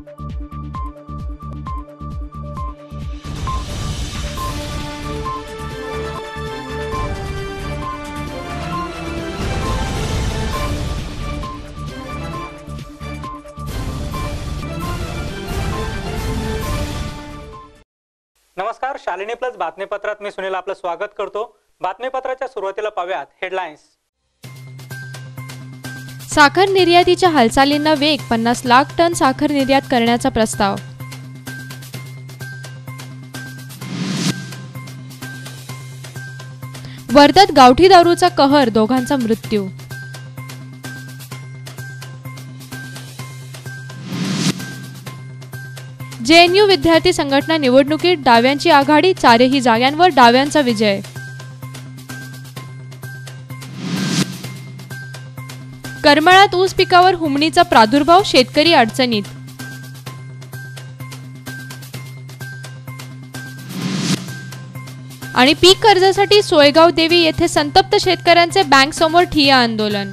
नमस्कार शालिनी प्लस बातमीपत्रात मी सुनील आपलं स्वागत करतो. बातमीपत्राच्या सुरुवातीला पाहूयात हेडलाईन्स साखर निर्यातीच्या हालचालींना वेग पन्नास लाख टन साखर निर्यात करण्याचा प्रस्ताव. वर्ध्यात गावठी दारूचा कहर दोघांचा मृत्यू. जेएनयू विद्यार्थी संघटना निवडणुकीत डाव्यांची आघाडी चारही जागांवर डाव्यांचा विजय. करमाळ्यात ऊस पिकावर हुमणीचा प्रादुर्भाव शेतकरी अडचणीत आणि पीक कर्जासाठी सोयगाव देवी येथे संतप्त शेतकऱ्यांचे बँक समोर ठिय आंदोलन.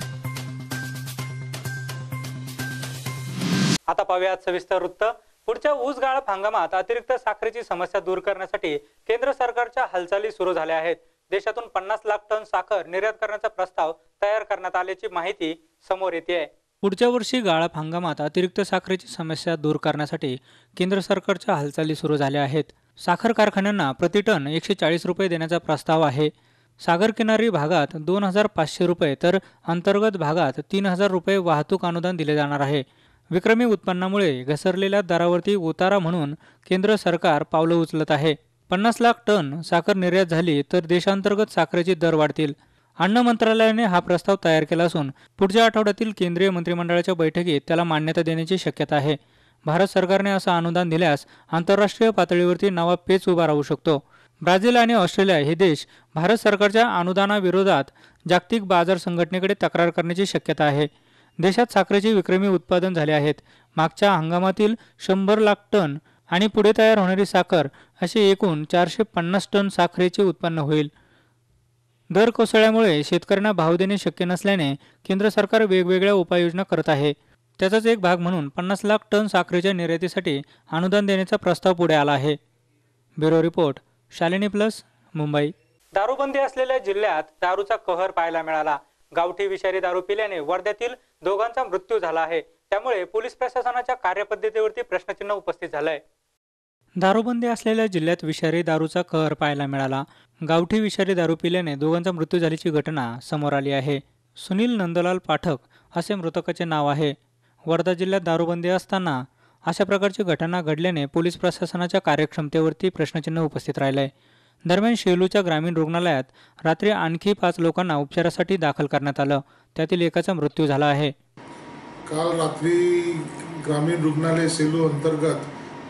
आता पाहूयात सविस्तर वृत्त. पुढच्या ऊस गाळप हंगामात अतिरिक्त साखरेची समस्या दूर करण्यासाठी केंद्र सरकारच्या हालचाली सुरू झाल्या आहेत. देशातून पन्नास लाख टन साखर निर्यात करण्याचा प्रस्ताव तयार करण्यात आल्याची माहिती समोर येते आहे. पुढच्या वर्षी गाळप हंगामात अतिरिक्त साखरेची समस्या दूर करण्यासाठी केंद्र सरकारच्या हालचाली सुरू झाल्या आहेत. साखर कारखान्यांना प्रति टन एकशे चाळीस रुपये देण्याचा प्रस्ताव आहे. सागर किनारी भागात दोन हजार पाचशे रुपये तर अंतर्गत भागात तीन हजार रुपये वाहतूक अनुदान दिले जाणार आहे. विक्रमी उत्पन्नामुळे घसरलेल्या दरावरती उतारा म्हणून केंद्र सरकार पावलं उचलत आहे. पन्नास लाख टन साखर निर्यात झाली तर देशांतर्गत साखरेचे दर वाढतील. अन्न मंत्रालयाने हा प्रस्ताव तयार केला असून पुढच्या आठवड्यातील केंद्रीय मंत्रिमंडळाच्या बैठकीत त्याला मान्यता देण्याची शक्यता आहे. भारत सरकारने असं अनुदान दिल्यास आंतरराष्ट्रीय पातळीवरती नवा पेच उभा राहू शकतो. ब्राझील आणि ऑस्ट्रेलिया हे देश भारत सरकारच्या अनुदानाविरोधात जागतिक बाजार संघटनेकडे तक्रार करण्याची शक्यता आहे. देशात साखरेचे विक्रमी उत्पादन झाले आहेत. मागच्या हंगामातील शंभर लाख टन आणि पुढे तयार होणारी साखर असे एकूण चारशे पन्नास टन साखरेचे उत्पन्न होईल. दर कोसळ्यामुळे शेतकऱ्यांना भाव देणे शक्य नसल्याने केंद्र सरकार वेगवेगळ्या उपाययोजना करत आहे. त्याचाच एक भाग म्हणून पन्नास लाख टन साखरेच्या निर्यातीसाठी अनुदान देण्याचा प्रस्ताव पुढे आला आहे. Bureau report Shalini plus Mumbai. दारूबंदी असलेल्या जिल्ह्यात दारूचा कहर पाहायला मिळाला. गावठी विषारी दारू पिल्याने वर्ध्यातील दोघांचा मृत्यू झाला आहे. त्यामुळे पोलीस प्रशासनाच्या कार्यपद्धतीवरती प्रश्नचिन्ह उपस्थित झालंय. दारूबंदी असलेल्या जिल्ह्यात विषारी दारूचा कहर पाहायला मिळाला. गावठी विषारी दारू पिल्याने दोघांचा मृत्यू झाल्याची घटना समोर आली आहे. सुनील नंदलाल पाठक असे मृतकाचे नाव आहे. वर्धा जिल्ह्यात दारूबंदी असताना अशा प्रकारची घटना घडल्याने पोलीस प्रशासनाच्या कार्यक्षमतेवरती प्रश्नचिन्ह उपस्थित राहिले आहे दरम्यान शेलूच्या ग्रामीण रुग्णालयात रात्री आणखी पाच लोकांना उपचारासाठी दाखल करण्यात आलं. त्यातील एकाचा मृत्यू झाला आहे. काल रात्री ग्रामीण रुग्णालय सेलू अंतर्गत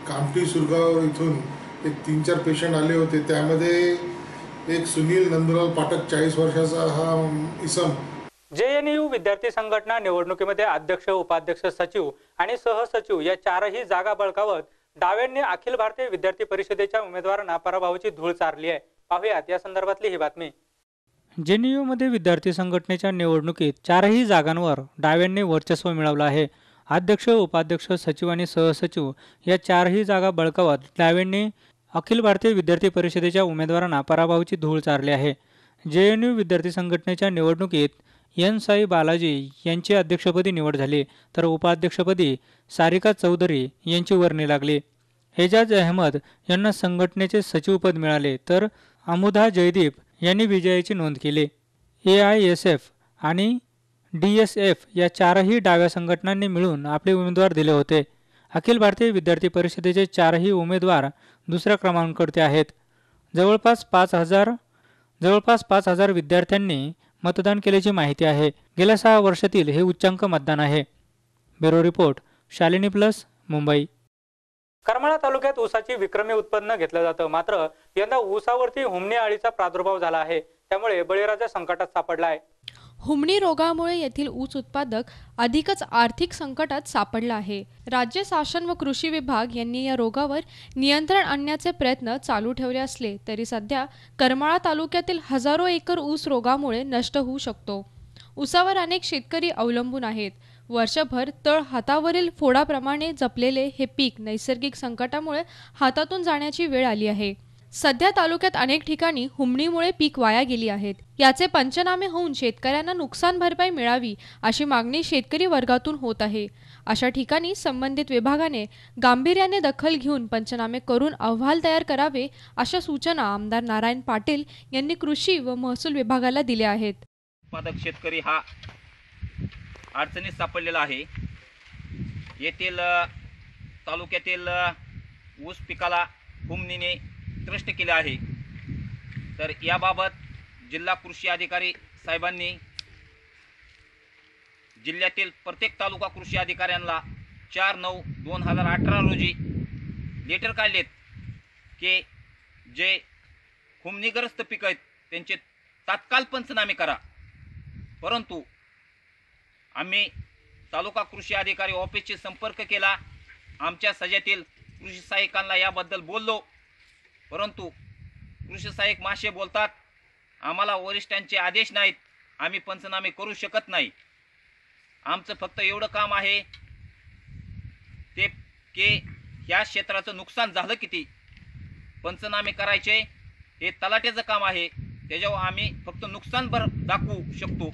कामठी सुरगाव इथून एक तीन चार पेशंट आले होते. त्यामध्ये एक सुनील नंदलाल पाठक चाळीस वर्षाचा हा इसम. जेएनयू विद्यार्थी संघटना निवडणुकीमध्ये अध्यक्ष उपाध्यक्ष सचिव आणि सहसचिव या चारही जागा बळकावत डाव्यांनी अखिल भारतीय विद्यार्थी परिषदेच्या उमेदवारांना पराभवाची धूळ चारली आहे. पाहुयात या संदर्भातली ही बातमी. जेएनयू मध्ये विद्यार्थी संघटनेच्या निवडणुकीत चारही जागांवर डाव्यांनी वर्चस्व मिळवलं आहे. अध्यक्ष उपाध्यक्ष सचिव आणि सहसचिव या चारही जागा बळकावत डाव्यांनी अखिल भारतीय विद्यार्थी परिषदेच्या उमेदवारांना पराभवाची धूळ चारली आहे. जे एन यू विद्यार्थी संघटनेच्या निवडणुकीत एन. साई बालाजी यांची अध्यक्षपदी निवड झाली तर उपाध्यक्षपदी सारिका चौधरी यांची वर्णी लागली. एजाज अहमद यांना संघटनेचे सचिवपद मिळाले तर अमुधा जयदीप यांनी विजयाची नोंद केली. ए आय एस एफ आणि डी एस एफ या चारही डाव्या संघटनांनी मिळून आपले उमेदवार दिले होते. अखिल भारतीय विद्यार्थी परिषदेचे चारही उमेदवार दुसऱ्या क्रमांकावरती आहेत. जवळपास पाच हजार जवळपास पाच हजार विद्यार्थ्यांनी मतदान केल्याची माहिती आहे. गेल्या सहा वर्षातील हे उच्चांक मतदान आहे. Bureau report Shalini plus Mumbai. Karmala तालुक्यात ऊसाची विक्रमी उत्पन्न घेतलं जातं. मात्र यंदा ऊसावरती हुमणी आळीचा प्रादुर्भाव झाला आहे. त्यामुळे बळीराजा संकटात सापडला आहे. हुमणी रोगामुळे येथील ऊस उत्पादक अधिकच आर्थिक संकटात सापडला आहे. राज्य शासन व कृषी विभाग यांनी या रोगावर नियंत्रण आणण्याचे प्रयत्न चालू ठेवले असले तरी सध्या करमाळा तालुक्यातील हजारो एकर ऊस रोगामुळे नष्ट होऊ शकतो. ऊसावर अनेक शेतकरी अवलंबून आहेत. वर्षभर तळ हातावरील फोडाप्रमाणे जपलेले हे पीक नैसर्गिक संकटामुळे हातातून जाण्याची वेळ आली आहे. सध्या तालुक्यात अनेक ठिकाणी हुमणीमुळे पीक वाया गेली आहेत. याचे पंचनामे होऊन शेतकऱ्यांना नुकसान भरपाई मिळावी अशी मागणी शेतकरी वर्गातून होत आहे. अशा ठिकाणी संबंधित विभागाने गांभीर्याने दखल घेऊन पंचनामे करून अहवाल तयार करावे अशा सूचना आमदार नारायण पाटील यांनी कृषी व महसूल विभागाला दिल्या आहेत. उत्पादक शेतकरी हा अडचणीत सापडलेला आहे. येथील तालुक्यातील ऊस पिकाला हुमणीने निकृष्ट केले आहे. तर याबाबत जिल्हा कृषी अधिकारी साहेबांनी जिल्ह्यातील प्रत्येक तालुका कृषी अधिकाऱ्यांना चार नऊ दोन हजार अठरा रोजी लेटर काढलेत की जे हुमणीग्रस्त पिकं आहेत त्यांचे तात्काळ पंचनामे करा. परंतु आम्ही तालुका कृषी अधिकारी ऑफिसशी संपर्क केला. आमच्या सजातील कृषी सहाय्यकांना याबद्दल बोललो. परंतु कृषी सहाय्यक मासे बोलतात आम्हाला वरिष्ठांचे आदेश नाहीत आम्ही पंचनामे करू शकत नाही. आमचं फक्त एवढं काम आहे ते के ह्या क्षेत्राचं नुकसान झालं किती? पंचनामे करायचे हे तलाट्याचं काम आहे त्याच्यावर आम्ही फक्त नुकसान भर दाखवू शकतो.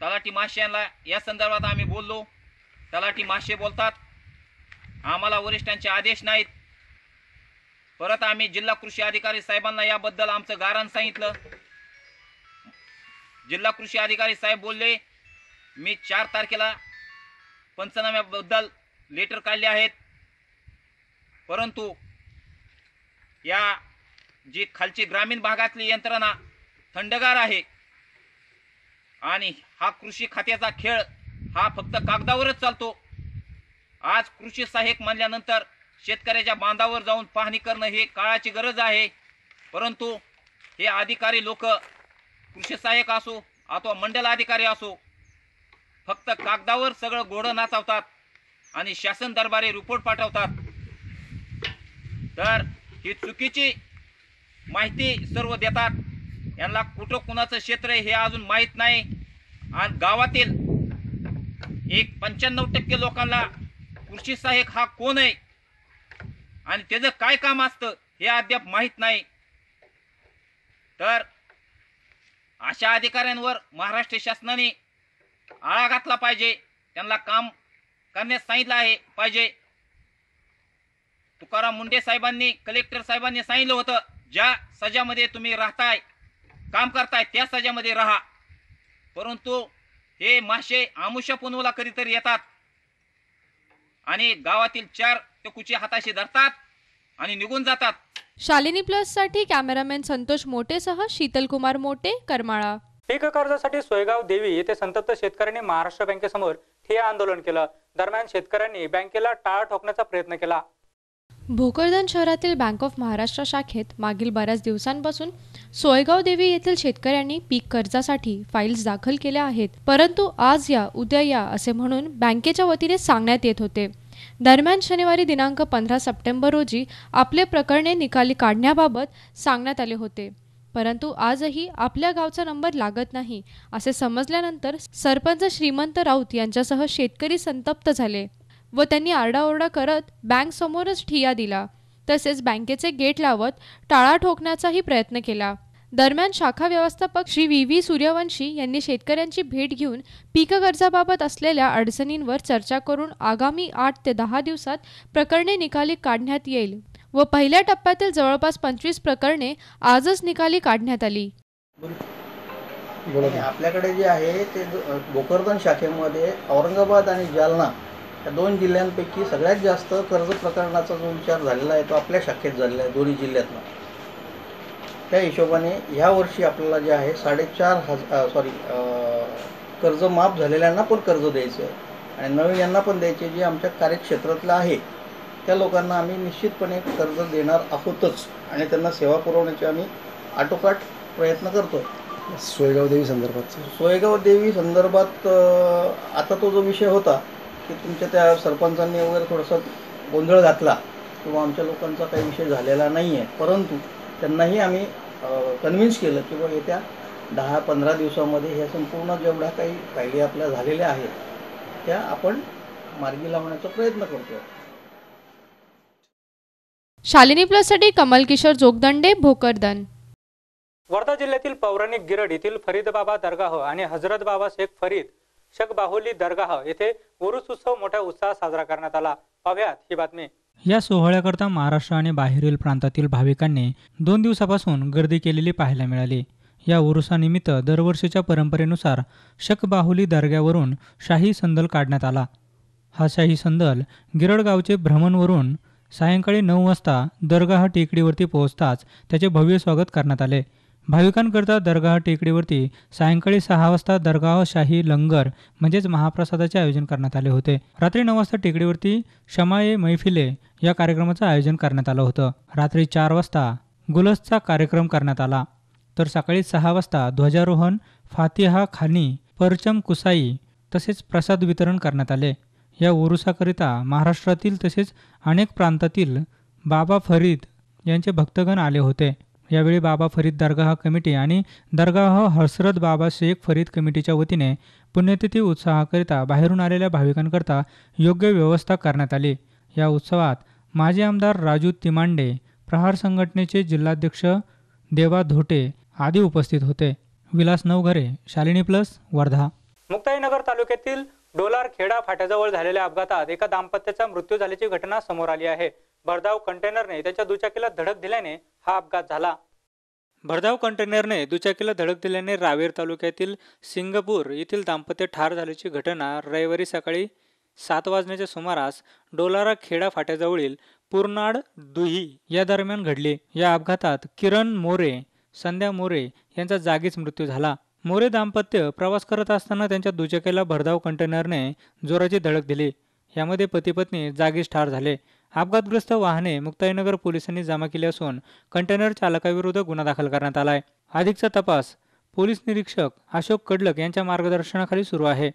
तलाठी माश्यांना या संदर्भात आम्ही बोललो तलाठी माशे बोलतात आम्हाला वरिष्ठांचे आदेश नाहीत परत आम्ही जिल्हा कृषी अधिकारी साहेबांना याबद्दल आमचं गारण सांगितलं. जिल्हा कृषी अधिकारी साहेब बोलले मी चार तारखेला पंचनाम्याबद्दल लेटर काढले आहेत. परंतु या जी खालची ग्रामीण भागातली यंत्रणा थंडगार आहे आणि हा कृषी खात्याचा खेळ हा फक्त कागदावरच चालतो. आज कृषी सहाय्यक म्हणल्यानंतर शेतकऱ्याच्या बांधावर जाऊन पाहणी करणं हे काळाची गरज आहे. परंतु हे अधिकारी लोक कृषी सहाय्यक असो अथवा मंडल अधिकारी असो फक्त कागदावर सगळं घोडं नाचवतात आणि शासन दरबारी रिपोर्ट पाठवतात. तर ही चुकीची माहिती सर्व देतात. यांना कुठं कुणाचं क्षेत्र हे अजून माहीत नाही. आणि गावातील एक पंच्याण्णव टक्के लोकांना कृषी सहाय्यक हा कोण आहे? आणि त्याचं काय काम असतं हे अद्याप माहीत नाही. तर अशा अधिकाऱ्यांवर महाराष्ट्र शासनाने आळा घातला पाहिजे. त्यांना काम करण्यास सांगितलं आहे पाहिजे. तुकाराम मुंडे साहेबांनी कलेक्टर साहेबांनी सांगितलं होतं ज्या सजामध्ये तुम्ही राहताय काम करताय त्या सजामध्ये राहा. परंतु हे मासे आमुष्या पुनवला कधीतरी येतात. आणि गावातील चार ते कुची हाताशी धरतात आणि निघून जातात. शालिनी प्लससाठी कॅमेरामॅन संतोष मोटेसह शीतलकुमार मोटे करमाळा. पीक कर्जासाठी सोयगाव देवी येथे संतप्त शेतकऱ्यांनी महाराष्ट्र बँकेसमोर ठिय्या आंदोलन केलं. दरम्यान शेतकऱ्यांनी बँकेला टाळा ठोकण्याचा प्रयत्न केला. भोकरदन शहरातील बँक ऑफ महाराष्ट्र शाखेत मागील बऱ्याच दिवसांपासून सोयगाव देवी येथील शेतकऱ्यांनी पीक कर्जासाठी फाईल्स दाखल केल्या आहेत. परंतु आज या उद्या या असे म्हणून बँकेच्या वतीने सांगण्यात येत होते. दरम्यान शनिवारी दिनांक पंधरा सप्टेंबर रोजी आपले प्रकरणे निकाली काढण्याबाबत सांगण्यात आले होते. परंतु आजही आपल्या गावचा नंबर लागत नाही असे समजल्यानंतर सरपंच श्रीमंत राऊत यांच्यासह शेतकरी संतप्त झाले व त्यांनी आरडाओरडा करत बँक समोरच ठिया दिला. तसेच बँकेचे गेट लावत टाळा ठोकण्याचाही प्रयत्न केला. दरम्यान शाखा व्यवस्थापक श्री व्ही व्ही सूर्यवंशी यांनी शेतकऱ्यांची भेट घेऊन पीक कर्जाबाबत असलेल्या अडचणींवर चर्चा करून आगामी आठ ते दहा दिवसात प्रकरणे निकाली काढण्यात येईल व पहिल्या टप्प्यातील जवळपास पंचवीस प्रकरणे आजच निकाली काढण्यात आली. आपल्याकडे जे आहे ते भोकरदन शाखेमध्ये औरंगाबाद आणि जालना या दोन जिल्ह्यांपैकी सगळ्यात जास्त कर्ज प्रकरणाचा जो विचार झालेला आहे तो आपल्या शाखेत झालेला आहे दोन्ही जिल्ह्यातनं. त्या हिशोबाने ह्या वर्षी आपल्याला जे आहे साडेचार हजार सॉरी कर्ज माफ झालेल्यांना पण कर्ज द्यायचं आहे आणि नवीन यांना पण द्यायचे जे आमच्या कार्यक्षेत्रातलं आहे. त्या लोकांना आम्ही निश्चितपणे कर्ज देणार आहोतच. आणि त्यांना सेवा पुरवण्याचे आम्ही आटोकाट प्रयत्न करतो सोयगाव देवी संदर्भात सोयगाव देवी संदर्भात आता तो जो विषय होता की तुमच्या त्या सरपंचांनी वगैरे थोडासा गोंधळ घातला किंवा आमच्या लोकांचा काही विषय झालेला नाही आहे परंतु त्यांनाही आम्ही कन्व्हिन्स केलं की बा येत्या दहा पंधरा दिवसामध्ये ह्या संपूर्ण जेवढ्या काही फायली आपल्या झालेल्या आहेत त्या आपण मार्गी लावण्याचा प्रयत्न करतो शालिनी प्लससाठी कमल किशोर जोगदंडे भोकरदन. वर्धा जिल्ह्यातील पौराणिक गिरड येथील फरीद बाबा दरगाह आणि हजरत बाबा शेख फरीद शेख बाहुली दरगाह येथे उरुस उत्सव मोठ्या उत्साहात साजरा करण्यात आला. पाहुयात ही बातमी. या सोहळ्याकरता महाराष्ट्र आणि बाहेरील प्रांतातील भाविकांनी दोन दिवसापासून गर्दी केलेली पाहायला मिळाली. या उरुसानिमित्त दरवर्षीच्या परंपरेनुसार शकबाहुली दर्ग्यावरून शाही संदल काढण्यात आला. हा शाही संदल गिरडगावचे भ्रमणवरून सायंकाळी नऊ वाजता दरगाह टेकडीवरती पोहोचताच त्याचे भव्य स्वागत करण्यात आले. भाविकांकरता दरगाह टेकडीवरती सायंकाळी सहा वाजता दरगाह शाही लंगर म्हणजेच महाप्रसादाचे आयोजन करण्यात आले होते. रात्री नऊ वाजता टेकडीवरती शमाये मैफिले या कार्यक्रमाचं आयोजन करण्यात आलं होतं. रात्री चार वाजता गुलसचा कार्यक्रम करण्यात आला. तर सकाळी सहा वाजता ध्वजारोहण फातिहा खानी परचम कुसाई तसेच प्रसाद वितरण करण्यात आले. या उरुसाकरिता महाराष्ट्रातील तसेच अनेक प्रांतातील बाबा फरीद यांचे भक्तगण आले होते. यावेळी बाबा फरीद दरगाह कमिटी आणि दरगाह हसरत बाबा शेख फरीद कमिटीच्या वतीने पुण्यतिथी उत्साहाकरिता बाहेरून आलेल्या भाविकांकरता योग्य व्यवस्था करण्यात आली. या उत्सवात माजी आमदार राजू तिमांडे प्रहार संघटनेचे जिल्हाध्यक्ष देवा धोटे आदी उपस्थित होते. विलास नवघरे शालिनी प्लस वर्धा. मुक्ताईनगर तालुक्यातील डोलार खेडा फाट्याजवळ झालेल्या अपघातात एका दाम्पत्याचा मृत्यू झाल्याची घटना समोर आली आहे. भरधाव कंटेनरने त्याच्या दुचाकीला धडक दिल्याने हा अपघात झाला. भरधाव कंटेनरने दुचाकीला धडक दिल्याने रावेर तालुक्यातील सिंगपूर येथील दाम्पत्य ठार झाल्याची घटना रविवारी सकाळी सात वाजण्याच्या सुमारास डोलारा खेडा फाट्याजवळील पूर्णाड दुही या दरम्यान घडली. या अपघातात किरण मोरे संध्या मोरे यांचा जागीच मृत्यू झाला. मोरे दाम्पत्य प्रवास करत असताना त्यांच्या दुचाकीला भरधाव कंटेनरने जोराची धडक दिली. यामध्ये पती पत्नी जागीच ठार झाले. अपघातग्रस्त वाहने मुक्ताईनगर पोलिसांनी जमा केली असून कंटेनर चालकाविरुद्ध गुन्हा दाखल करण्यात आलाय. अधिकचा तपास पोलीस निरीक्षक अशोक कडलक यांच्या मार्गदर्शनाखाली सुरू आहे.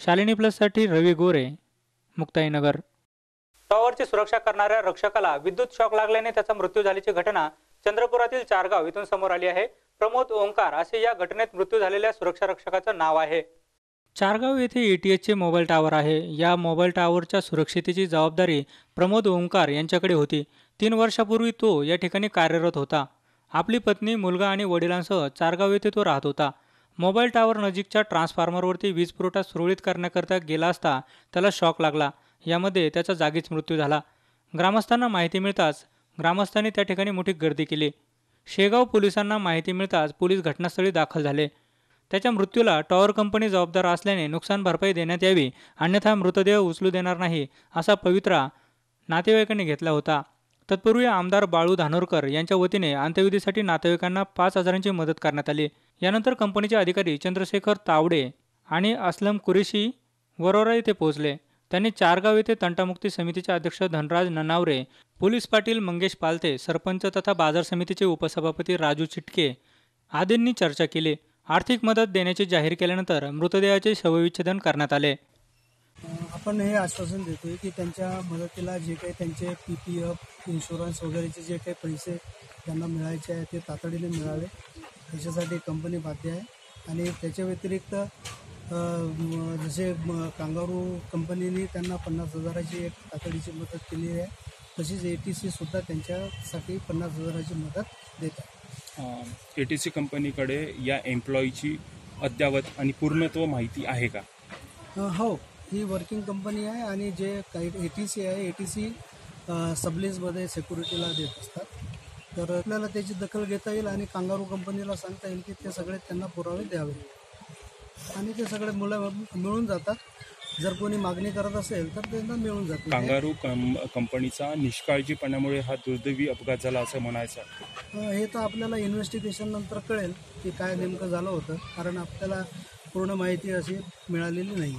शालिनी प्लससाठी रवी गोरे मुक्ताईनगर. टॉवरची सुरक्षा करणाऱ्या रक्षकाला विद्युत शॉक लागल्याने त्याचा मृत्यू झाल्याची घटना चंद्रपुरातील चारगाव इथून समोर आली आहे. प्रमोद ओंकार असे या घटनेत मृत्यू झालेल्या सुरक्षा रक्षकाचं नाव आहे. चारगाव येथे एटीएचचे मोबाईल टावर आहे. या मोबाईल टावरच्या सुरक्षितेची जबाबदारी प्रमोद ओंकार यांच्याकडे होती. तीन वर्षापूर्वी तो या ठिकाणी कार्यरत होता. आपली पत्नी मुलगा आणि वडिलांसह चारगाव येथे तो राहत होता. मोबाईल टावर नजीकच्या ट्रान्सफॉर्मरवरती वीज पुरवठा सुरळीत करण्याकरता गेला असता त्याला शॉक लागला. यामध्ये त्याचा जागीच मृत्यू झाला. ग्रामस्थांना माहिती मिळताच ग्रामस्थांनी त्या ठिकाणी मोठी गर्दी केली. शेगाव पोलिसांना माहिती मिळताच पोलीस घटनास्थळी दाखल झाले. त्याच्या मृत्यूला टॉवर कंपनी जबाबदार असल्याने नुकसान भरपाई देण्यात यावी अन्यथा मृतदेह उचलू देणार नाही असा पवित्रा नातेवाईकांनी घेतला होता. तत्पूर्वी आमदार बाळू धानोरकर यांच्या वतीने अंत्यविधीसाठी नातेवाईकांना पाच हजारांची मदत करण्यात आली. यानंतर कंपनीचे अधिकारी चंद्रशेखर तावडे आणि असलम कुरेशी वरोरा येथे पोहोचले. त्यांनी चारगाव येथे तंटामुक्ती समितीचे अध्यक्ष धनराज ननावरे पोलीस पाटील मंगेश पालते सरपंच तथा बाजार समितीचे उपसभापती राजू चिटके आदींनी चर्चा केली. आर्थिक मदत देण्याचे जाहीर केल्यानंतर मृतदेहाचे शवविच्छेदन करण्यात आले. आपण हे आश्वासन देतोय की त्यांच्या मदतीला जे काही त्यांचे पी पी एफ इन्शुरन्स वगैरेचे जे काही पैसे त्यांना मिळायचे आहे ते तातडीने मिळावे. त्याच्यासाठी कंपनी बाध्य आहे. आणि त्याच्या व्यतिरिक्त जसे कांगारू कंपनीने त्यांना पन्नास हजाराची एक तातडीची मदत केली आहे. तशीच ए टी सीसुद्धा त्यांच्यासाठी पन्नास हजाराची मदत देत आहे. ए टी सी कंपनीकडे या एम्प्लॉईची अद्यावत आणि पूर्णत्व माहिती आहे का? हो ही वर्किंग कंपनी आहे आणि जे काही ए टी सी आहे ए टी सी सबलीजमध्ये सिक्युरिटीला देत असतात. तर आपल्याला त्याची दखल घेता येईल आणि कांगारू कंपनीला सांगता येईल की ते सगळे त्यांना पुरावे द्यावे. आणि ते सगळे मुलं मिळून जातात. जर कोणी मागणी करत असेल तर त्यांना मिळून जाते. कांगारू कं कंपनीचा निष्काळजीपणामुळे हा दुर्दैवी अपघात झाला असं म्हणायचं हे तर आपल्याला इन्व्हेस्टिगेशन नंतर कळेल की काय नेमकं झालं होतं कारण आपल्याला पूर्ण माहिती अशी मिळालेली नाही.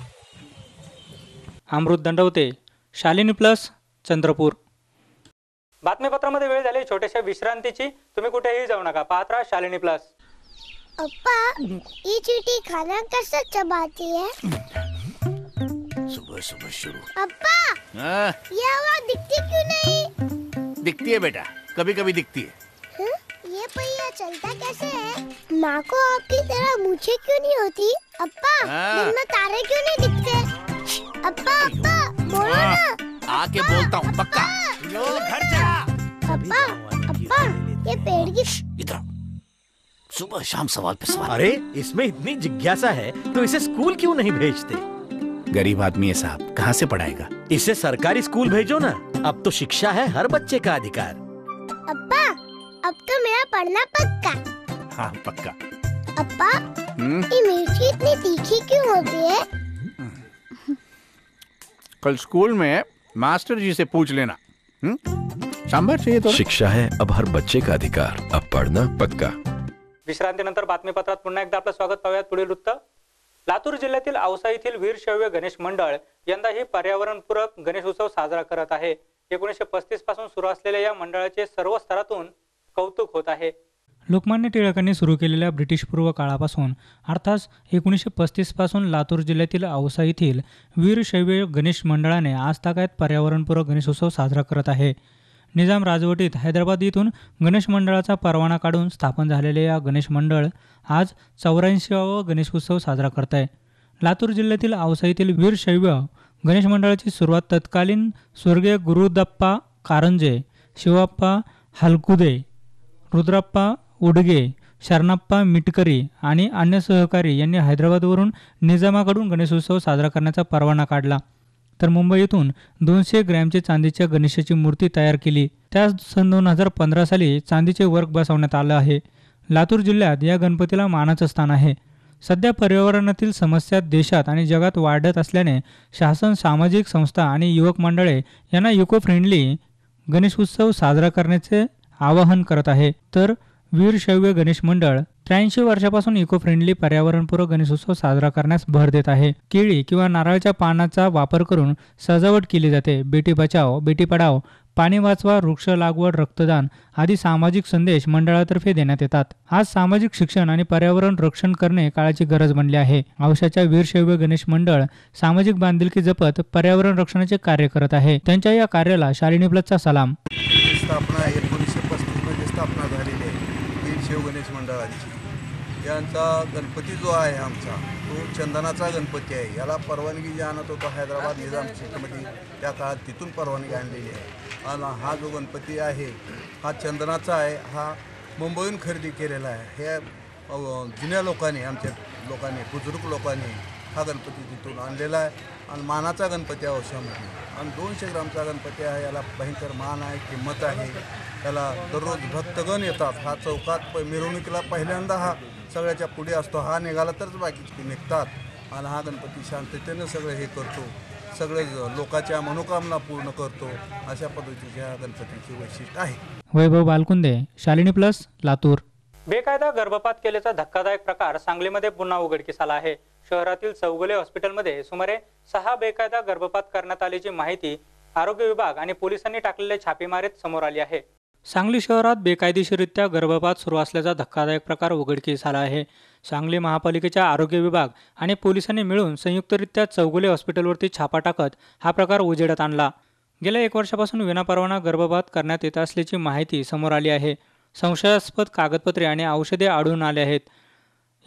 अमृत दंडवते शालिनी प्लस चंद्रपूर. बातमीपत्रामध्ये वेळ झाली छोट्याशा विश्रांतीची. तुम्ही कुठेही जाऊ नका पाहत राहा शालिनी प्लस. अप्पा ये चीटी खाना कैसे चबाती है सुबह सुबह शुरू. अप्पा हाँ, ये आवाज दिखती क्यों नहीं? दिखती है बेटा कभी कभी दिखती हं? ये पहिया चलता कैसे है? माँ को आपकी तरह मुझे क्यों नहीं होती? अप्पा हाँ। दिन में तारे क्यों नहीं दिखते? अप्पा अप्पा बोलो ना। आके बोलता हूँ पक्का। घर जा। अप्पा अप्पा ये पेड़ की इधर सुबह शाम सवाल पे सवाल। अरे इसमें इतनी जिज्ञासा है तो इसे स्कूल क्यों नहीं भेजते? गरीब आदमी है साहब कहाँ से पढ़ाएगा? इसे सरकारी स्कूल भेजो ना। अब तो शिक्षा है हर बच्चे का अधिकार। अप्पा अब तो मेरा पढ़ना पक्का। हाँ पक्का। अप्पा हम्म, ये मिर्ची इतनी तीखी क्यों होती है? कल स्कूल में मास्टर जी से पूछ लेना। हम्म? सांभर चाहिए तो शिक्षा है अब हर बच्चे का अधिकार। अब पढ़ना पक्का। विश्रांतीनंतर बातमीपत्रात पुन्हा एकदा आपलं स्वागत पाहूयात पुढील वृत्त. लातूर जिल्ह्यातील औसा येथील वीरशैव गणेश मंडळ यंदाही पर्यावरणपूरक गणेश उत्सव साजरा करत आहे. एकोणीसशे पस्तीसपासून सुरू असलेल्या या मंडळाचे सर्व स्तरातून कौतुक होत आहे. लोकमान्य टिळकांनी सुरू केलेल्या ब्रिटिशपूर्व काळापासून अर्थात एकोणीसशे पस्तीसपासून लातूर जिल्ह्यातील औसा येथील वीरशैव गणेश मंडळाने आजतागायत पर्यावरणपूरक गणेशोत्सव साजरा करत आहे. निजाम राजवटीत हैदराबाद येथून गणेश मंडळाचा परवाना काढून स्थापन झालेले या गणेश मंडळ आज चौऱ्याऐंशीवा गणेशोत्सव साजरा करत आहे लातूर जिल्ह्यातील औसा येथील वीरशैव गणेश मंडळाची सुरुवात तत्कालीन स्वर्गीय गुरुदप्पा कारंजे शिवाप्पा हलकुदे रुद्रप्पा उडगे शरणप्पा मिटकरी आणि अन्य सहकारी यांनी हैदराबादवरून निजामाकडून गणेशोत्सव साजरा करण्याचा परवाना काढला. तर मुंबई येथून दोनशे ग्रॅमचे चांदीच्या गणेशाची मूर्ती तयार केली. त्याच सन दोन हजार पंधरा साली चांदीचे वर्क बसवण्यात आलं आहे. लातूर जिल्ह्यात या गणपतीला मानाचं स्थान आहे. सध्या पर्यावरणातील समस्या देशात आणि जगात वाढत असल्याने शासन सामाजिक संस्था आणि युवक मंडळे यांना इको फ्रेंडली गणेश उत्सव साजरा करण्याचे आवाहन करत आहे. तर वीरशैव्य गणेश मंडळ त्र्याऐंशी वर्षापासून इको फ्रेंडली पर्यावरणपूरक गणेशोत्सव साजरा करण्यास भर देत आहे. केळी किंवा नारळाच्या पानाचा वापर करून सजावट केली जाते. बेटी बचाव बेटी पढाव पाणी वाचवा वृक्ष लागवड रक्तदान आदी सामाजिक संदेश मंडळातर्फे देण्यात येतात. आज सामाजिक शिक्षण आणि पर्यावरण रक्षण करणे काळाची गरज बनली आहे. अवशाच्या वीरशैव गणेश मंडळ सामाजिक बांधिलकी जपत पर्यावरण रक्षणाचे कार्य करत आहे. त्यांच्या या कार्याला शालिनी प्लसचा सलाम. स्थापना स्थापना झालेली आहे वीरशैव गणेश मंडळाची. यांचा गणपती जो आहे आमचा तो चंदनाचा गणपती आहे. याला परवानगी जी आणत होतो हैदराबाद निजाम क्षेत्रामध्ये त्या काळात तिथून परवानगी आणलेली आहे. आणि हा जो गणपती आहे हा चंदनाचा आहे हा मुंबईहून खरेदी केलेला आहे. हे जुन्या लोकांनी आमच्या लोकांनी बुजुर्ग लोकांनी हा गणपती तिथून आणलेला आहे. आणि मानाचा गणपती आहे औषधामध्ये. आणि दोनशे ग्रामचा गणपती आहे याला भयंकर मान आहे किंमत आहे. त्याला दररोज भक्तगण येतात. हा चौकात प मिरवणुकीला पहिल्यांदा हा सगळ्याच्या पुढे असतो. हा निघाला तरच बाकीचे निघतात. आणि हा गणपती शांततेनं सगळं हे करतो. सगळे लोकांच्या मनोकामना पूर्ण करतो. अशा पद्धतीच्या ह्या गणपतीचे वैशिष्ट्य आहे. वैभव बालकुंदे शालिनी प्लस लातूर. बेकायदा गर्भपात केल्याचा धक्कादायक प्रकार सांगलीमध्ये पुन्हा उघडकीस आला आहे. शहरातील चौगुले हॉस्पिटलमध्ये सुमारे सहा बेकायदा गर्भपात करण्यात आल्याची माहिती आरोग्य विभाग आणि पोलिसांनी टाकलेल्या छापेमारीत समोर आली आहे. सांगली शहरात बेकायदेशीररित्या गर्भपात सुरू असल्याचा धक्कादायक प्रकार उघडकीस आला आहे. सांगली महापालिकेच्या आरोग्य विभाग आणि पोलिसांनी मिळून संयुक्तरित्या चौगुले हॉस्पिटलवरती छापा टाकत हा प्रकार उजेडात आणला. गेल्या एक वर्षापासून विनापरवाना गर्भपात करण्यात येत असल्याची माहिती समोर आली आहे. संशयास्पद कागदपत्रे आणि औषधे आढळून आले आहेत.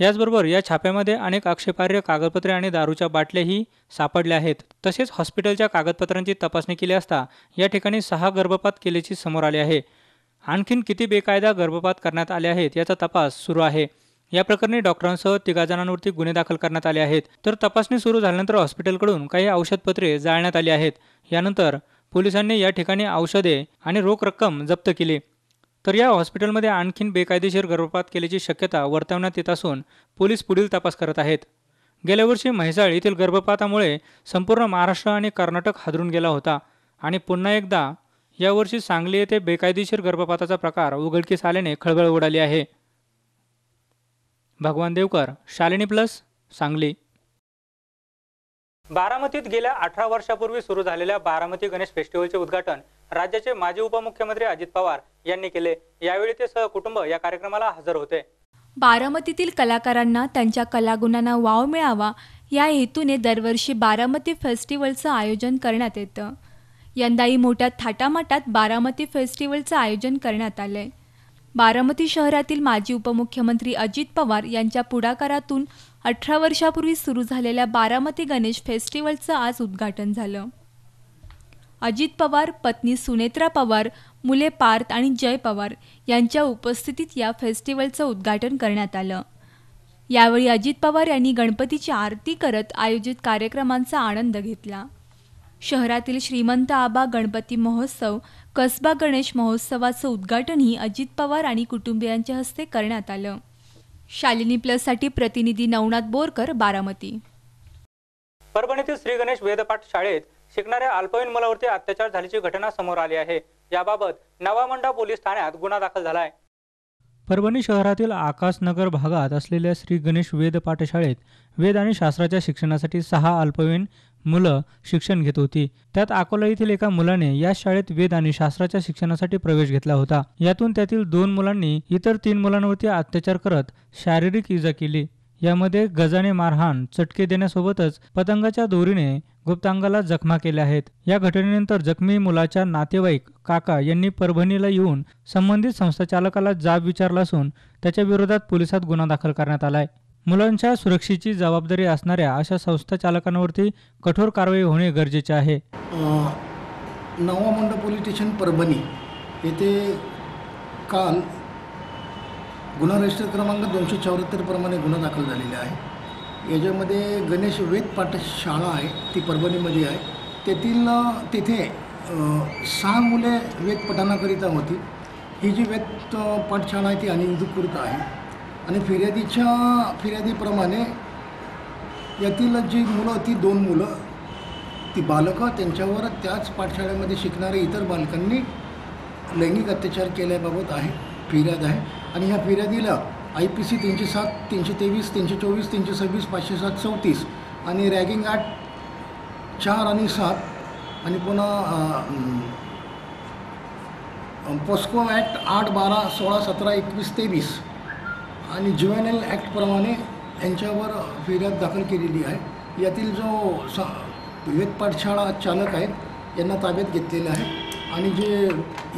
याचबरोबर या छाप्यामध्ये अनेक आक्षेपार्ह कागदपत्रे आणि दारूच्या बाटल्याही सापडल्या आहेत. तसेच हॉस्पिटलच्या कागदपत्रांची तपासणी केली असता या ठिकाणी सहा गर्भपात केल्याची समोर आली आहे. आणखीन किती बेकायदा गर्भपात करण्यात आले आहेत याचा तपास सुरू आहे. या प्रकरणी डॉक्टरांसह तिघा जणांवरती गुन्हे दाखल करण्यात आले आहेत. तर तपासणी सुरू झाल्यानंतर हॉस्पिटलकडून काही औषधपत्रे जाळण्यात आली आहेत. यानंतर पोलिसांनी या ठिकाणी औषधे आणि रोख रक्कम जप्त केली. तर या हॉस्पिटलमध्ये आणखीन बेकायदेशीर गर्भपात केल्याची शक्यता वर्तवण्यात येत असून पोलीस पुढील तपास करत आहेत. गेल्या वर्षी म्हैसाळ येथील गर्भपातामुळे संपूर्ण महाराष्ट्र आणि कर्नाटक हादरून गेला होता आणि पुन्हा एकदा यावर्षी सांगली येथे बेकायदेशीर गर्भपाताचा प्रकार उघडकीस आल्याने खळबळ उडाली आहे. भगवान देवकर शालिनी प्लस सांगली. बारामतीत गेल्या अठरा वर्षापूर्वी सुरू झालेल्या बारामती गणेश फेस्टिवलचे उद्घाटन राज्याचे माजी उपमुख्यमंत्री अजित पवार यांनी केले. यावेळी ते सहकुटुंब या कार्यक्रमाला हजर होते. बारामतीतील कलाकारांना त्यांच्या कलागुणांना वाव मिळावा या हेतूने दरवर्षी बारामती फेस्टिवलचं आयोजन करण्यात येतं. यंदाही मोठ्या थाटामाटात बारामती फेस्टिवलचं आयोजन करण्यात आलंय. बारामती शहरातील माजी उपमुख्यमंत्री अजित पवार यांच्या पुढाकारातून अठरा वर्षापूर्वी सुरू झालेल्या बारामती गणेश फेस्टिवलचं आज उद्घाटन झालं. अजित पवार पत्नी सुनेत्रा पवार मुले पार्थ आणि जय पवार यांच्या उपस्थितीत या फेस्टिवलचं उद्घाटन करण्यात आलं. यावेळी अजित पवार यांनी गणपतीची आरती करत आयोजित कार्यक्रमांचा आनंद घेतला. शहरातील श्रीमंत आबा गणपती महोत्सव कसबा गणेश महोत्सवाचं उद्घाटनही अजित पवार आणि कुटुंबियांच्या हस्ते करण्यात आलं. शालिनी प्लससाठी प्रतिनिधी नवनाथ बोरकर बारामती. परभणीतील श्री गणेश वेदपाठ शाळेत शिकणाऱ्या अल्पवयीन मुलावरती अत्याचार झाल्याची घटना समोर आली आहे. याबाबत नवामंडा पोलीस ठाण्यात गुन्हा दाखल झाला आहे परभणी शहरातील आकाशनगर भागात असलेल्या श्री गणेश वेद पाठशाळेत वेद आणि शास्त्राच्या शिक्षणासाठी सहा अल्पवयीन मुलं शिक्षण घेत होती. त्यात अकोला येथील एका मुलाने या शाळेत वेद आणि शास्त्राच्या शिक्षणासाठी प्रवेश घेतला होता. यातून त्यातील दोन मुलांनी इतर तीन मुलांवरती अत्याचार करत शारीरिक इजा केली. यामध्ये गजाने मारहाण चटके देण्यासोबतच पतंगाच्या दोरीने गुप्तांगाला जखमा केल्या आहेत. या घटनेनंतर जखमी मुलाच्या नातेवाईक काका यांनी परभणीला येऊन संबंधित संस्था चालकाला जाब विचारला असून त्याच्या विरोधात पोलिसात गुन्हा दाखल करण्यात आलाय. मुलांच्या सुरक्षेची जबाबदारी असणाऱ्या अशा संस्था चालकांवरती कठोर कारवाई होणे गरजेचे आहे. नवामंड पोलीस स्टेशन परभणी येथे काल गुन्हा रजिस्टर क्रमांक दोनशे चौऱ्याहत्तरप्रमाणे गुन्हा दाखल झालेला आहे. याच्यामध्ये गणेश वेद पाठशाळा आहे ती परभणीमध्ये आहे. तेथील तिथे सहा मुले वेद पठणाकरिता होती. ही जी वेद पाठशाळा आहे ती अनिंदुकृत आहे. आणि फिर्यादीच्या फिर्यादीप्रमाणे यातील जी मुलं होती दोन मुलं ती बालकं त्यांच्यावर त्याच पाठशाळेमध्ये शिकणाऱ्या इतर बालकांनी लैंगिक अत्याचार केल्याबाबत आहे फिर्याद आहे. आणि ह्या फिर्यादीला आय पी सी तीनशे सात तीनशे तेवीस तीनशे चोवीस तीनशे सव्वीस पाचशे सात चौतीस आणि रॅगिंग ॲट चार आणि सात आणि पुन्हा पॉस्को ॲक्ट आठ बारा सोळा सतरा एकवीस तेवीस आणि ज्युएनएल ॲक्टप्रमाणे यांच्यावर फिर्याद दाखल केलेली आहे. यातील जो स विवेक पाठशाळा चालक आहेत यांना ताब्यात घेतलेलं आहे. आणि जे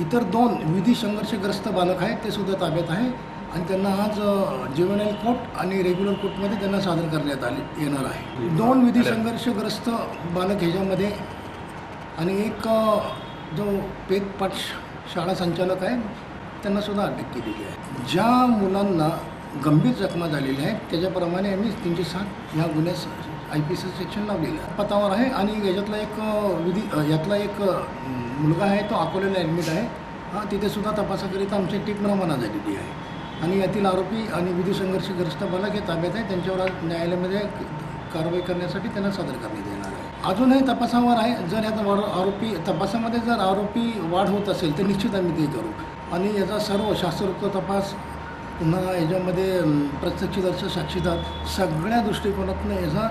इतर दोन विधी संघर्षग्रस्त बालक आहेत ते सुद्धा ताब्यात आहे. आणि त्यांना आज ज्युएनएल कोर्ट आणि रेग्युलर कोर्टमध्ये त्यांना सादर करण्यात आले येणार आहे. दोन विधी संघर्षग्रस्त बालक ह्याच्यामध्ये आणि एक जो पेद पाठ शाळा संचालक आहे त्यांना सुद्धा अटक केलेली आहे. ज्या मुलांना गंभीर जखमा झालेल्या आहेत त्याच्याप्रमाणे आम्ही तीनशे सात ह्या गुन्ह्यास आय पी सी सेक्शन लावलेलं पतावर आहे आणि याच्यातला एक विधी यातला एक मुलगा आहे तो अकोल्याला ॲडमिट आहे. हा तिथेसुद्धा तपासाकरिता आमची टीम रवाना झालेली आहे. आणि यातील आरोपी आणि विधी संघर्षग्रस्त बालक हे ताब्यात आहे. त्यांच्यावर आज न्यायालयामध्ये कारवाई करण्यासाठी त्यांना सादर करण्यात येणार आहे. अजूनही तपासावर आहे. जर याचा वाढ आरोपी तपासामध्ये जर आरोपी वाढ होत असेल तर निश्चित आम्ही ते करू. आणि याचा सर्व शास्त्रोक्त तपास पुन्हा याच्यामध्ये अं, साक्षीदार सगळ्या दृष्टिकोनातून याचा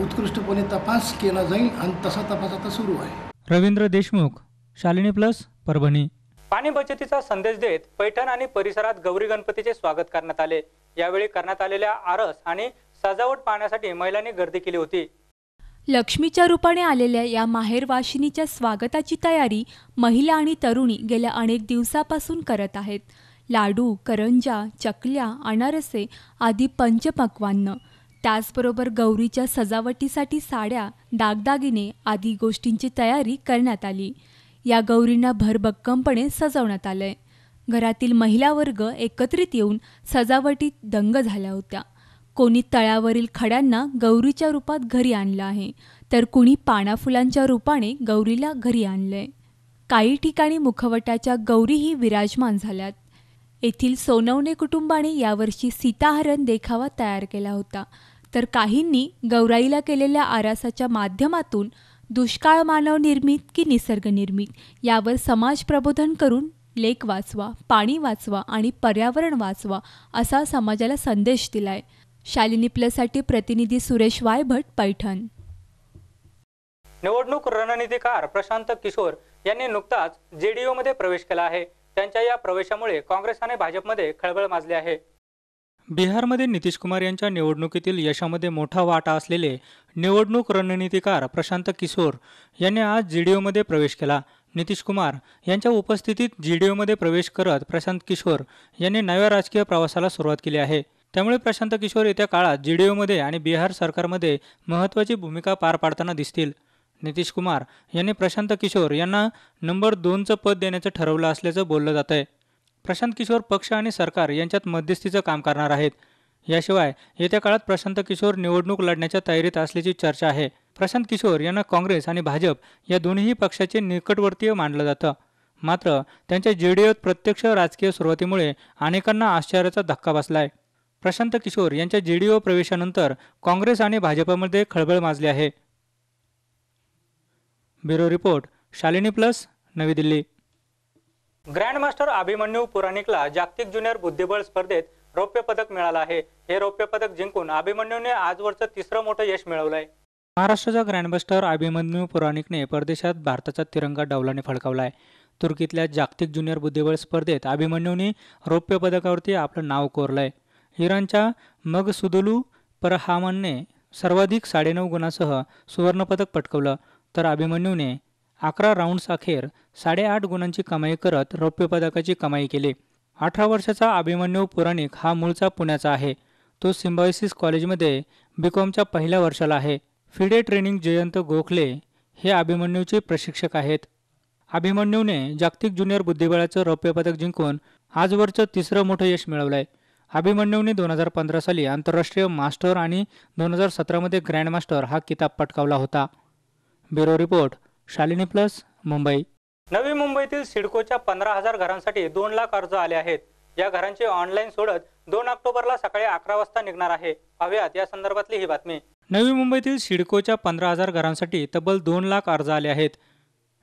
उत्कृष्टपणे तपास केला जाईल आणि तसा तपास आता सुरू आहे. रवींद्र देशमुख शालिनी प्लस परभणी. पाणी बचतीचा संदेश देत पैठण आणि परिसरात गौरी गणपतीचे स्वागत करण्यात आले. यावेळी करण्यात आलेल्या आरस आणि सजावट पाहण्यासाठी महिलांनी गर्दी केली होती. लक्ष्मीच्या रूपाने आलेल्या या माहेरवाशिनीच्या स्वागताची तयारी महिला आणि तरुणी गेल्या अनेक दिवसापासून करत आहेत. लाडू करंजा चकल्या अनारसे आदी पंचपक्वान्न. त्याचबरोबर गौरीच्या सजावटीसाठी साड्या दागदागिने आदी गोष्टींची तयारी करण्यात आली. या गौरींना भरभक्कमपणे सजवण्यात आलंय. घरातील महिला वर्ग एकत्रित येऊन सजावटीत दंग झाल्या होत्या. कोणी तळ्यावरील खड्यांना गौरीच्या रूपात घरी आणलं आहे तर कुणी पानाफुलांच्या रूपाने गौरीला घरी आणलंय. काही ठिकाणी मुखवटाच्या गौरीही विराजमान झाल्यात. येथील सोनवणे कुटुंबाने यावर्षी सीताहरण देखावा तयार केला होता. तर काहींनी गौराईला केलेल्या आरासाच्या माध्यमातून दुष्काळ मानव निर्मित की निसर्ग निर्मित यावर समाज प्रबोधन करून लेक वाचवा पाणी वाचवा आणि पर्यावरण वाचवा असा समाजाला संदेश दिलाय. शालिनी प्लससाठी प्रतिनिधी सुरेश वायभट पैठण. निवडणूक रणनीतीकार प्रशांत किशोर यांनी नुकताच जेडीयू मध्ये प्रवेश केला आहे. त्यांच्या या प्रवेशामुळे काँग्रेस आणि भाजपमध्ये खळबळ माजली आहे. बिहारमध्ये नितीश कुमार यांच्या निवडणुकीतील यशामध्ये मोठा वाटा असलेले निवडणूक रणनीतीकार प्रशांत किशोर यांनी आज जी डी ओमध्ये प्रवेश केला. नितीश कुमार यांच्या उपस्थितीत जी डी ओमध्ये प्रवेश करत प्रशांत किशोर यांनी नव्या राजकीय प्रवासाला सुरुवात केली आहे. त्यामुळे प्रशांत किशोर येत्या काळात जी डी ओमध्ये आणि बिहार सरकारमध्ये महत्त्वाची भूमिका पार पाडताना दिसतील. नितीश कुमार यांनी प्रशांत किशोर यांना नंबर दोनचं पद देण्याचं ठरवलं असल्याचं बोललं जात आहे प्रशांत किशोर पक्ष आणि सरकार यांच्यात मध्यस्थीचं काम करणार आहेत. याशिवाय येत्या काळात प्रशांत किशोर निवडणूक लढण्याच्या तयारीत असल्याची चर्चा आहे. प्रशांत किशोर यांना काँग्रेस आणि भाजप या दोन्हीही पक्षाचे निकटवर्तीय मानलं जातं. मात्र त्यांच्या जे डी ओत प्रत्यक्ष राजकीय सुरुवातीमुळे अनेकांना आश्चर्याचा धक्का बसलाय. प्रशांत किशोर यांच्या जे डी ओ प्रवेशानंतर काँग्रेस आणि भाजपमध्ये खळबळ माजली आहे. ब्युरो रिपोर्ट शालिनी प्लस नवी दिल्ली. ग्रँडमास्टर अभिमन्यू पुराणिकला जागतिक ज्युनियर बुद्धिबळ स्पर्धेत रौप्य पदक मिळालं आहे. हे रौप्य पदक जिंकून अभिमन्यूने आजवरचं तिसरं मोठं यश मिळवलंय. महाराष्ट्राचा ग्रँडमास्टर अभिमन्यू पुराणिकने परदेशात भारताचा तिरंगा डौलाने फडकावलाय. तुर्कीतल्या जागतिक ज्युनियर बुद्धिबळ स्पर्धेत अभिमन्यूने रौप्य पदकावरती आपलं नाव कोरलंय. इराणच्या मगसुदुलू परहामनने सर्वाधिक साडेनऊ गुणासह सुवर्णपदक पटकवलं. तर अभिमन्यूने अकरा राऊंड्स अखेर साडेआठ गुणांची कमाई करत रौप्यपदकाची कमाई केली. अठरा वर्षाचा अभिमन्यू पुराणिक हा मूळचा पुण्याचा आहे. तो सिम्बायोसिस कॉलेजमध्ये बी कॉमच्या पहिल्या वर्षाला आहे. फिडे ट्रेनिंग जयंत गोखले हे अभिमन्यूचे प्रशिक्षक आहेत. अभिमन्यूने जागतिक ज्युनियर बुद्धिबळाचं रौप्यपदक जिंकून आजवरचं तिसरं मोठं यश मिळवलंय. अभिमन्यूने दोन हजार पंधरा साली आंतरराष्ट्रीय मास्टर आणि दोन हजार सतरामध्ये ग्रँडमास्टर हा किताब पटकावला होता. Bureau report Shalini plus Mumbai. नवी मुंबईतील सिडकोच्या पंधरा हजार घरांसाठी दोन लाख अर्ज आले आहेत. या घरांची ऑनलाईन सोडत दोन ऑक्टोबरला सकाळी अकरा वाजता निघणार आहे. पाहुयात या संदर्भातली ही बातमी. नवी मुंबईतील सिडकोच्या पंधरा हजार घरांसाठी तब्बल दोन लाख अर्ज आले आहेत.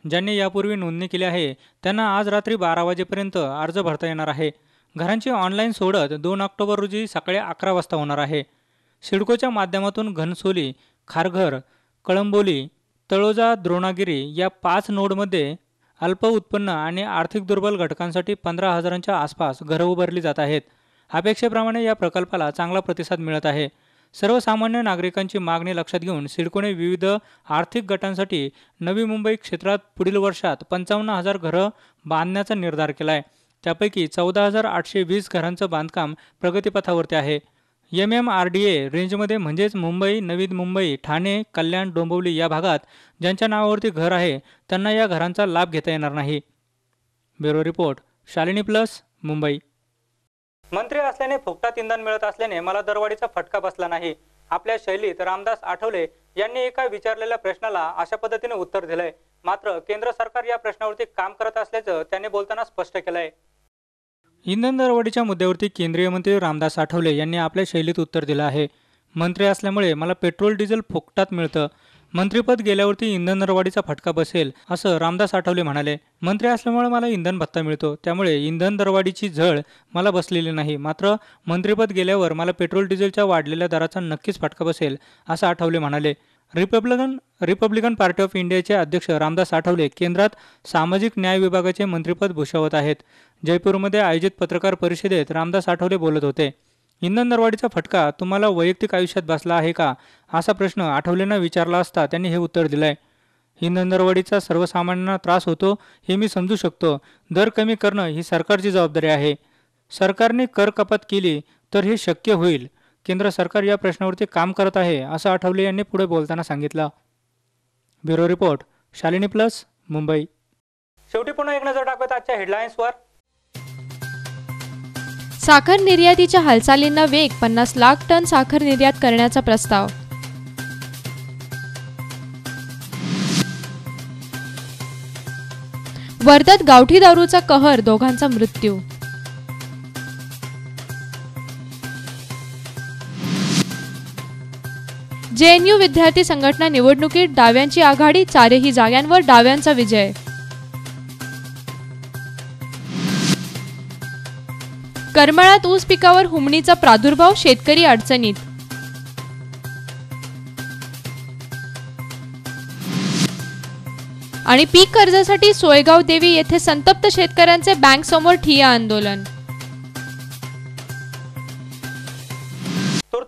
ज्यांनी यापूर्वी नोंदणी केली आहे त्यांना आज रात्री बारा वाजेपर्यंत अर्ज भरता येणार आहे. घरांची ऑनलाईन सोडत दोन ऑक्टोबर रोजी सकाळी अकरा वाजता होणार आहे. सिडकोच्या माध्यमातून घनसोली खारघर कळंबोली तळोजा द्रोणागिरी या पाच नोडमध्ये अल्प उत्पन्न आणि आर्थिक दुर्बल घटकांसाठी पंधरा हजारांच्या आसपास घरं उभारली जात आहेत. अपेक्षेप्रमाणे या प्रकल्पाला चांगला प्रतिसाद मिळत आहे. सर्वसामान्य नागरिकांची मागणी लक्षात घेऊन सिडकोने विविध आर्थिक गटांसाठी नवी मुंबई क्षेत्रात पुढील वर्षात पंचावन्न हजार घरं बांधण्याचा निर्धार केला आहे त्यापैकी चौदा हजार आठशे वीस घरांचं बांधकाम प्रगतीपथावरती आहे. M M R D A रेंजमध्ये म्हणजेच मुंबई नवी मुंबई ठाणे कल्याण डोंबिवली या भागात ज्यांच्या नावावरती घर आहे त्यांना या घरांचा लाभ घेता येणार नाही. Bureau report Shalini plus Mumbai. मंत्री असल्याने फुकटात इंधन मिळत असल्याने मला दरवाढीचा फटका बसला नाही. आपल्या शैलीत रामदास आठवले यांनी एका विचारलेल्या प्रश्नाला अशा पद्धतीने उत्तर दिलंय. मात्र केंद्र सरकार या प्रश्नावरती काम करत असल्याचं त्यांनी बोलताना स्पष्ट केलंय. इंधन दरवाढीच्या मुद्द्यावरती केंद्रीय मंत्री रामदास आठवले यांनी आपल्या शैलीत उत्तर दिलं आहे. मंत्री असल्यामुळे मला पेट्रोल डिझेल फोकटात मिळतं. मंत्रीपद गेल्यावरती इंधन दरवाढीचा फटका बसेल असं रामदास आठवले म्हणाले. मंत्री असल्यामुळे मला इंधन भत्ता मिळतो. त्यामुळे इंधन दरवाढीची झळ मला बसलेली नाही. मात्र मंत्रीपद गेल्यावर मला पेट्रोल डिझेलच्या वाढलेल्या दराचा नक्कीच फटका बसेल असं आठवले म्हणाले. रिपब्लिकन रिपब्लिकन पार्टी ऑफ इंडियाचे अध्यक्ष रामदास आठवले केंद्रात सामाजिक न्याय विभागाचे मंत्रिपद भूषवत आहेत. जयपूरमध्ये आयोजित पत्रकार परिषदेत रामदास आठवले बोलत होते. इंधन दरवाढीचा फटका तुम्हाला वैयक्तिक आयुष्यात बसला आहे का? असा प्रश्न आठवलेंना विचारला असता त्यांनी हे उत्तर दिलंय. इंधन दरवाढीचा सर्वसामान्यांना त्रास होतो हे मी समजू शकतो. दर कमी करणं ही सरकारची जबाबदारी आहे. सरकारने कर कपात केली तर हे शक्य होईल. केंद्र सरकार या प्रश्नावरती काम करत आहे असं आठवले यांनी पुढे बोलताना सांगितलं. Bureau report Shalini plus Mumbai. शेवटी पुन्हा एक नजर टाकत आजच्या हेडलाईन्सवर साखर निर्यातीच्या हालचालींना वेग पन्नास लाख टन साखर निर्यात करण्याचा प्रस्ताव. वर्ध्यात गावठी दारूचा कहर दोघांचा मृत्यू. जेएनयू विद्यार्थी संघटना निवडणुकीत डाव्यांची आघाडी चारही जागांवर डाव्यांचा विजय. करमाळ्यात ऊस पिकावर हुमणीचा प्रादुर्भाव शेतकरी अडचणीत. आणि पीक कर्जासाठी सोयगाव देवी येथे संतप्त शेतकऱ्यांचे बँक समोर ठिय्या आंदोलन.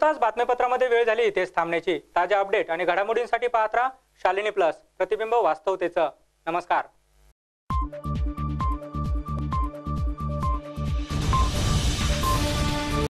तुर्तास बातमीपत्रामध्ये वेळ झाली इथेच थांबण्याची. ताज्या अपडेट आणि घडामोडींसाठी पाहत राहा शालिनी प्लस. प्रतिबिंब वास्तवतेचं. नमस्कार.